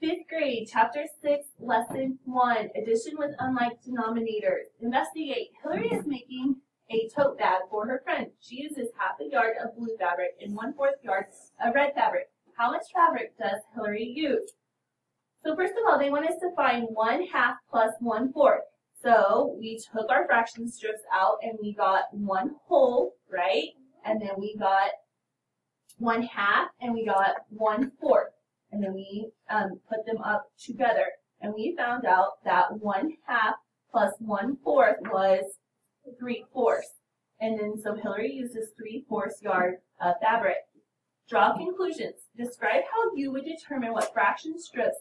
Fifth grade, chapter six, lesson one, addition with unlike denominators. Investigate. Hillary is making a tote bag for her friend. She uses half a yard of blue fabric and one fourth yard of red fabric. How much fabric does Hillary use? So first of all, they want us to find one half plus one fourth. So we took our fraction strips out and we got one whole, right? And then we got one half and we got one fourth. And then we um, put them up together. And we found out that one half plus one fourth was three fourths. And then so Hillary uses three fourths yard of fabric. Draw conclusions. Describe how you would determine what fraction strips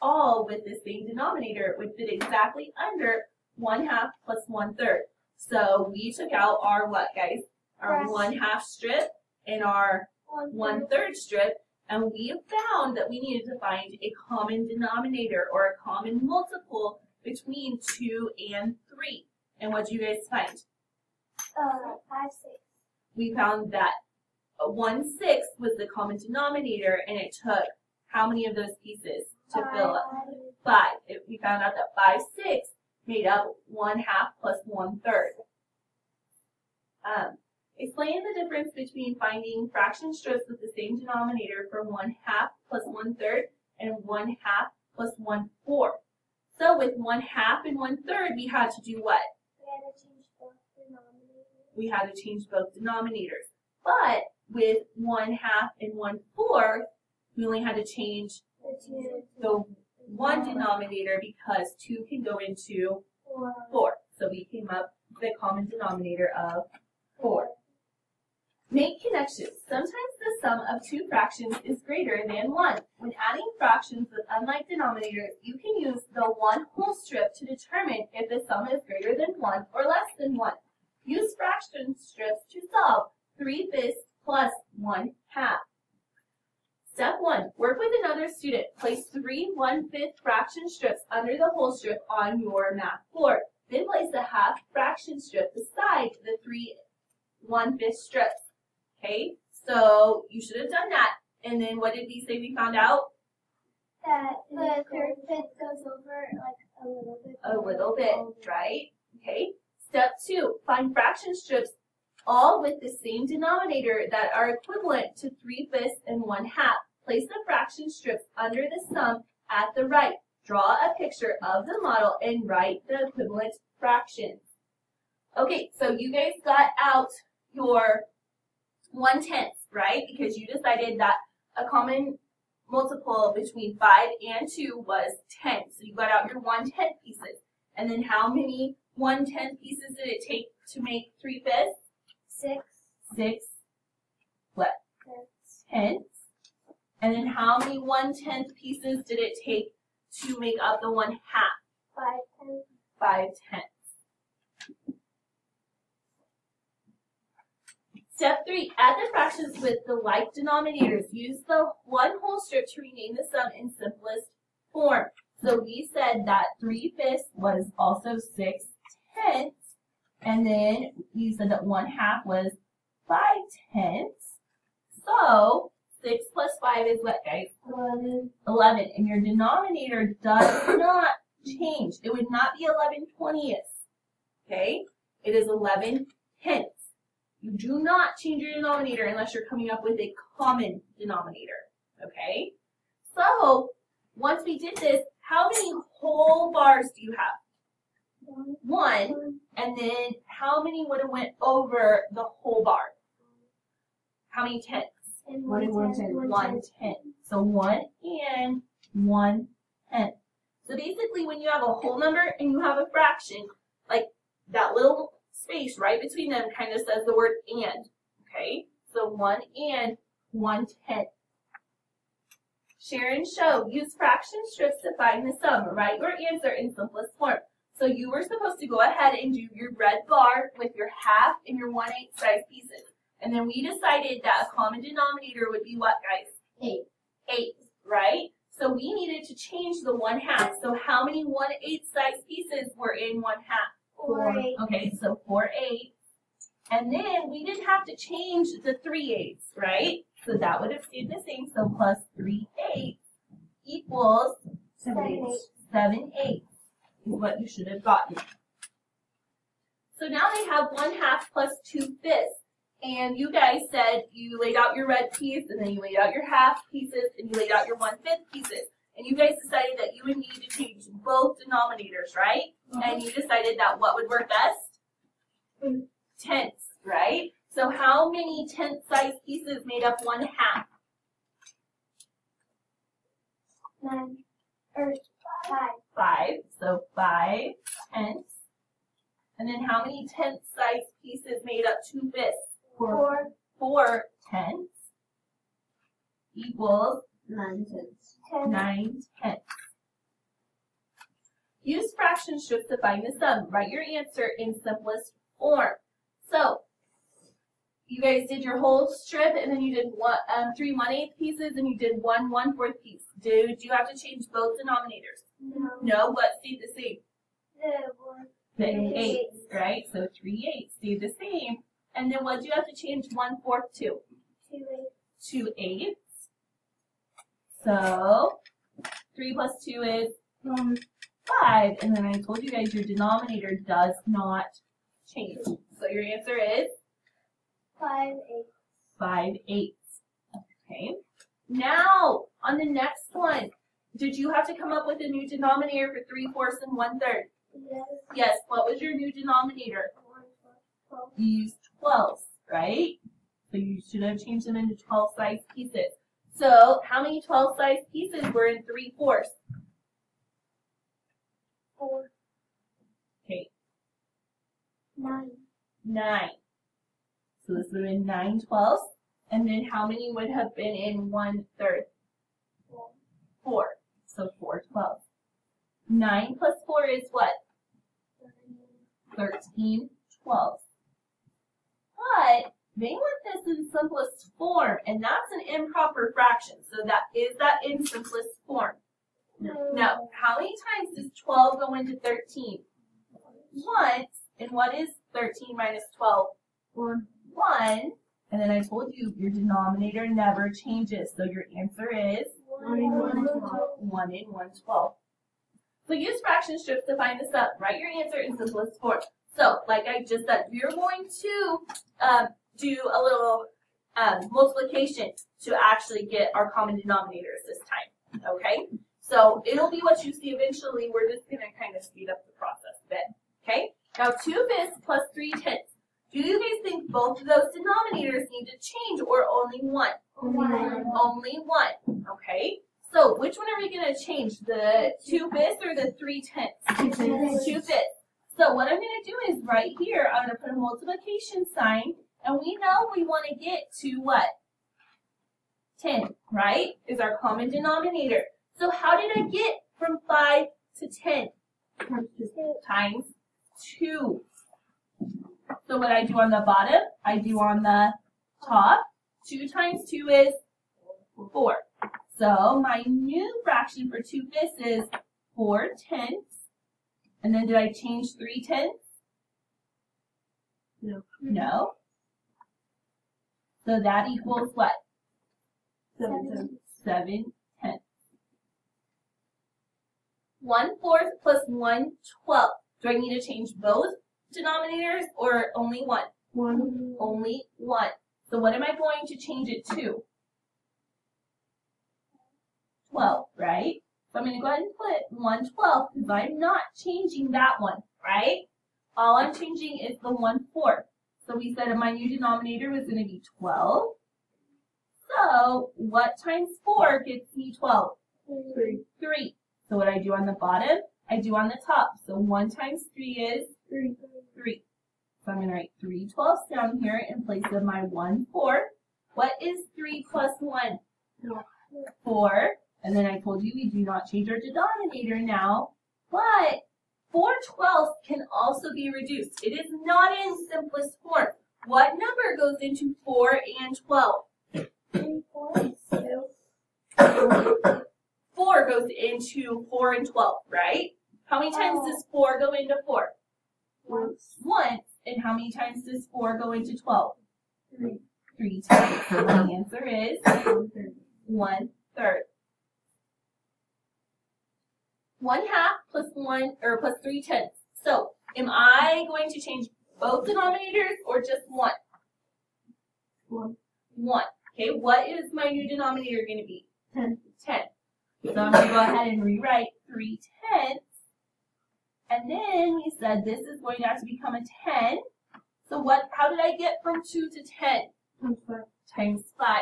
all with the same denominator would fit exactly under one half plus one third. So we took out our what guys? Our one half strip and our one third strip and we found that we needed to find a common denominator or a common multiple between 2 and 3. And what did you guys find? Uh, five, six. We found that 1 6 was the common denominator and it took how many of those pieces to fill up? 5. It, we found out that 5 6 made up 1 half plus 1 third. Um, Explain the difference between finding fraction strips with the same denominator for 1 half plus 1 third and 1 half plus 1 fourth. So with 1 half and 1 third, we had to do what? We had to change both denominators. We had to change both denominators. But with 1 half and 1 fourth, we only had to change The one denominator because 2 can go into Four. 4. So we came up with a common denominator of 4. Make connections. Sometimes the sum of two fractions is greater than 1. When adding fractions with unlike denominators, you can use the one whole strip to determine if the sum is greater than 1 or less than 1. Use fraction strips to solve 3 fifths plus 1 half. Step 1. Work with another student. Place three 1 5th fraction strips under the whole strip on your math board. Then place the half fraction strip beside the three 1 5th strips. Okay, so you should have done that. And then what did we say we found out? That the third fifth goes over like a little bit. A little bit, right? Okay. Step 2. Find fraction strips all with the same denominator that are equivalent to 3 fifths and 1 half. Place the fraction strips under the sum at the right. Draw a picture of the model and write the equivalent fractions. Okay, so you guys got out your one tenth, right? Because you decided that a common multiple between 5 and 2 was 10. So you got out your one tenth pieces. And then how many one tenth pieces did it take to make 3 fifths? Six. 6 what? Fifths. tenths. And then how many one tenth pieces did it take to make up the one half? Five tenths. Five tenths. Step three, add the fractions with the like denominators. Use the one whole strip to rename the sum in simplest form. So we said that three fifths was also six tenths. And then we said that one half was five tenths. So six plus five is what, guys? Eleven. 11. And your denominator does not change. It would not be 11 twentieths. Okay? It is 11 tenths. You do not change your denominator unless you're coming up with a common denominator. Okay? So, once we did this, how many whole bars do you have? One. One. And then how many would have went over the whole bar? How many tenths? And One and one tenth, tenth. one tenth. So one and one tenth. So basically when you have a whole number and you have a fraction, like that little space right between them kind of says the word and. Okay? So one and one tenth. Share and show. Use fraction strips to find the sum. Write your answer in simplest form. So you were supposed to go ahead and do your red bar with your half and your one eighth size pieces. And then we decided that a common denominator would be what, guys? Eight. Eight, right? So we needed to change the one half. So how many one eighth size pieces were in one half? Four. Eight. Okay, so four eighths. And then we didn't have to change the three eighths, right? So that would have stayed the same. So plus three eighths equals equals Seven eighths. seven eighths is what you should have gotten. So now they have one half plus two fifths. And you guys said you laid out your red piece and then you laid out your half pieces and you laid out your one fifth pieces. And you guys decided that you would need to change both denominators, right? And you decided that what would work best? Mm. Tenths, right? So how many tenth size pieces made up one half? Nine. Or five. Five, so five tenths. And then how many tenth size pieces made up two fifths? Four. Four tenths equals Nine tenths. Ten. nine tenths. Use fraction strips to find the sum. Write your answer in simplest form. So, you guys did your whole strip and then you did one, um, three one eighth pieces and you did one one fourth piece. Did you have to change both denominators? No. No, what stayed the same? The one. The Three eighths, right? So three eighths stayed the same. And then what do you have to change one fourth to? Two eighths. Two eighths. So three plus two is Um, five. And then I told you guys your denominator does not change. So your answer is five eighths. five eighths. Okay. Now, on the next one, did you have to come up with a new denominator for three fourths and one third? Yes. Yes. What was your new denominator? One, twelve. You used twelves, right? So you should have changed them into 12 size pieces. So how many 12 size pieces were in three fourths? Four. Okay, Nine. nine. So this would have been nine twelfths. And then how many would have been in one third? Four. Four. So four twelfths. Nine plus four is what? Thirteen. 13 twelfths. But they want this in simplest form, and that's an improper fraction. So that is that in simplest form. Now, how many times does 12 go into 13? Once. And what is 13 minus 12? One. 1. And then I told you your denominator never changes. So your answer is One in one one twelve. 1 in 112. So use fraction strips to find this sum. Write your answer in simplest form. So, like I just said, we're going to um, do a little um, multiplication to actually get our common denominators this time. Okay? So it'll be what you see eventually. We're just going to kind of speed up the process a bit. Okay? Now, 2 fifths plus 3 tenths. Do you guys think both of those denominators need to change or only one? One. Only one. Okay? So which one are we going to change? The 2 fifths or the 3 tenths? Two fifths. 2 fifths. So what I'm going to do is right here, I'm going to put a multiplication sign. And we know we want to get to what? 10, right? Is our common denominator. So how did I get from 5 to 10? Times 2. So what I do on the bottom, I do on the top. 2 times 2 is 4. So my new fraction for 2 fifths is 4 tenths. And then did I change 3 tenths? No. Hmm. No. So that equals what? Seven Seven. tenths. 7 tenths. 1 fourth plus 1 twelfth. Do I need to change both denominators or only one? One. Only one. So what am I going to change it to? 12, right? So I'm going to go ahead and put 1 12 because I'm not changing that one, right? All I'm changing is the 1 fourth. So we said my new denominator was going to be 12. So what times 4 gets me 12? Three. 3. So what I do on the bottom, I do on the top. So 1 times 3 is Three. 3. So I'm going to write 3 twelfths down here in place of my 1 fourth. What is 3 plus 1? Four. 4. And then I told you we do not change our denominator now. But 4 twelfths can also be reduced. It is not in simplest form. What number goes into 4 and 12? Three 4 goes into 4 and 12, right? How many times does 4 go into 4? Once. Once. And how many times does 4 go into 12? Three. Three times. So the answer is one third. One half plus one, or plus three tenths. So, am I going to change both denominators or just one? One. One. Okay, what is my new denominator going to be? Ten. Ten. So I'm going to go ahead and rewrite three tenths. And then we said this is going to have to become a ten. So what, how did I get from two to ten? Times five. times 5.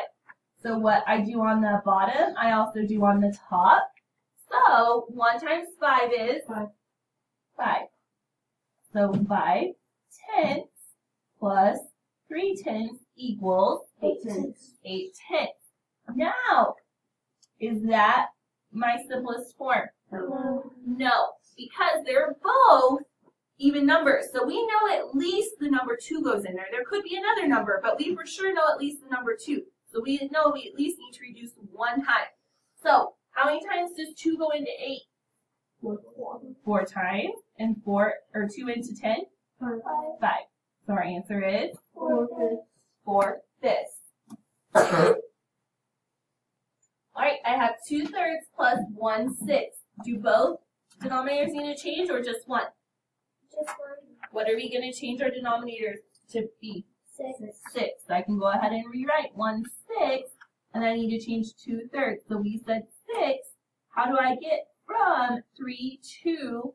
So what I do on the bottom, I also do on the top. So 1 times 5 is Five. 5. So 5 tenths plus 3 tenths equals Eight tenths. 8 tenths. Now, is that my simplest form? No. No, because they're both even numbers. So we know at least the number 2 goes in there. There could be another number, but we for sure know at least the number 2. So we know we at least need to reduce one time. So how many times does 2 go into 8? Four. 4 times. And 4, or 2 into 10? Five. 5. So our answer is Four fifths. 4 fifths. Alright, I have 2 thirds plus 1 sixth. Do both denominators need to change or just one? Just one. What are we going to change our denominators to be? Six. Six. So I can go ahead and rewrite one sixth, and I need to change two thirds. So we said six. How do I get from three to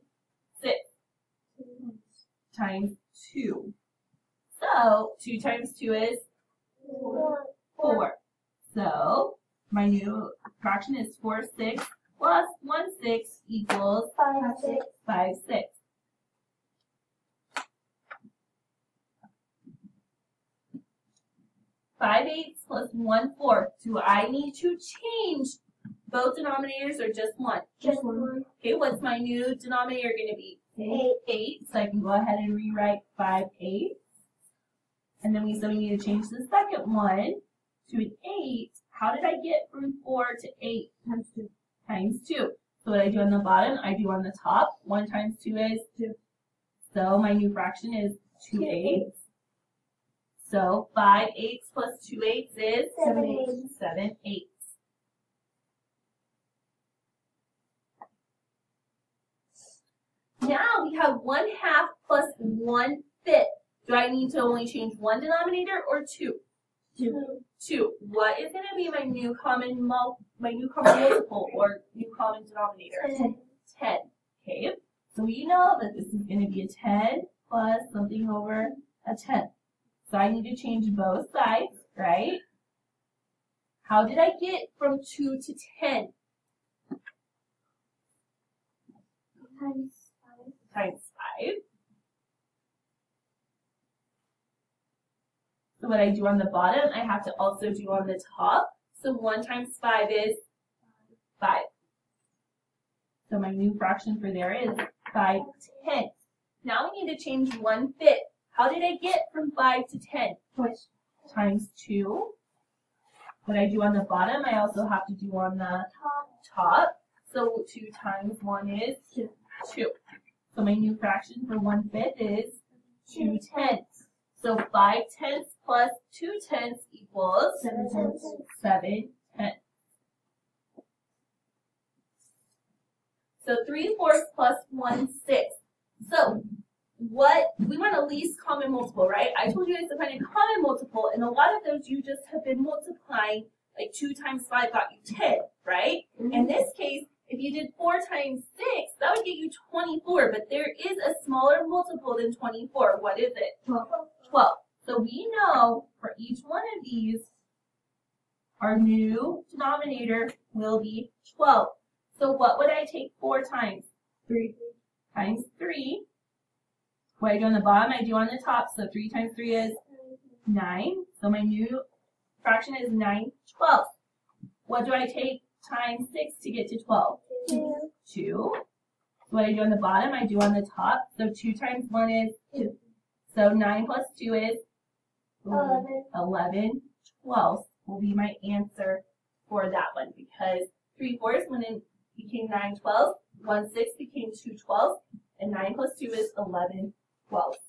six times two? So two times two is Four. four. So my new fraction is four 6 plus 1 6 equals Five. Six. five six. Five eighths plus one fourth. Do I need to change both denominators or just one? Just one. Okay, what's my new denominator going to be? Eight. Eight. So I can go ahead and rewrite five eighths. And then we said we need to change the second one to an eight. How did I get from four to eight? Times two. times 2. So what I do on the bottom, I do on the top. 1 times 2 is 2. So my new fraction is 2 Two eighths. So 5 eighths plus 2 eighths is Seven eighths. 7 eighths. Now we have 1 half plus 1 fifth. Do I need to only change one denominator or two? Two. Two. What is going to be my new common mul- my new common multiple or new common denominator? Ten. 10. Okay, so we know that this is going to be a 10 plus something over a tenth. So I need to change both sides, right? How did I get from 2 to 10 Times five. times 5? What I do on the bottom, I have to also do on the top. So 1 times 5 is 5. So my new fraction for there is 5 tenths. Now we need to change 1 fifth. How did I get from 5 to 10? Which Times 2. What I do on the bottom, I also have to do on the Top. top. So 2 times 1 is Two. 2. So my new fraction for 1 fifth is 2 tenths. So 5 tenths plus 2 tenths equals Seven tenths. 7 tenths. So 3 fourths plus 1 sixth. So what, we want a least common multiple, right? I told you guys to find a common multiple, and a lot of those you just have been multiplying, like 2 times 5 got you 10, right? Mm-hmm. In this case, if you did 4 times 6, that would get you 24, but there is a smaller multiple than 24. What is it? Twelve. 12. So we know for each one of these, our new denominator will be 12. So what would I take 4 times? Three. Times 3. What I do on the bottom, I do on the top. So 3 times 3 is 9. So my new fraction is 9 twelfths. What do I take times 6 to get to 12? Two. 2. What I do on the bottom, I do on the top. So 2 times 1 is 2. So 9 plus 2 is Eleven. 11 twelfths will be my answer for that one because 3 fourths when it became 9 twelfths, 1 sixth became 2 twelfths, and 9 plus 2 is 11 twelfths.